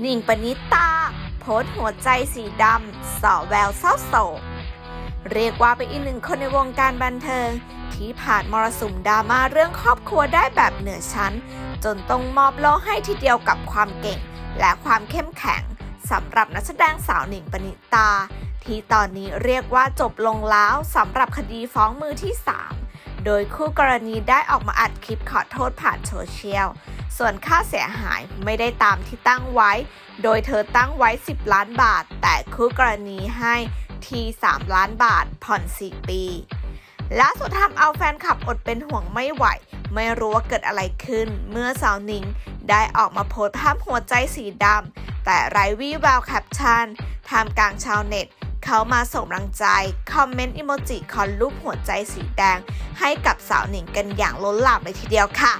หนิงปณิตา โพสหัวใจสีดำสอแววเศร้าโศก เรียกว่าเป็นอีกหนึ่งคนในวงการบันเทิง ที่ผ่านมรสุมดราม่าเรื่องครอบครัวได้แบบเหนือชั้น จนต้องมอบโล่ให้ทีเดียวกับความเก่ง และความเข้มแข็งสำหรับนักแสดงสาวหนิงปณิตา ที่ตอนนี้เรียกว่าจบลงแล้วสำหรับคดีฟ้องมือที่ 3 โดยคู่กรณีได้ออกมาอัดคลิปขอโทษผ่านโซเชียล ส่วนค่าเสียหายไม่ได้ตามที่ตั้งไว้ โดยเธอตั้งไว้ 10 ล้านบาท แต่คู่กรณีให้ที่3ล้านบาทผ่อน 4 ปีล่าสุดทำเอาแฟนคลับอดเป็นห่วงไม่ไหว ไม่รู้ว่าเกิดอะไรขึ้น เมื่อสาวหนิงได้ออกมาโพสต์ภาพหัวใจสีดำแต่ไร้วี่แววแคปชั่นท่ามกลางชาวเน็ต เข้ามาส่งกำลังใจ คอมเมนต์ emojicon รูปหัวใจสีแดง ให้กับสาวหนิงกันอย่างล้นหลามเลยทีเดียวค่ะ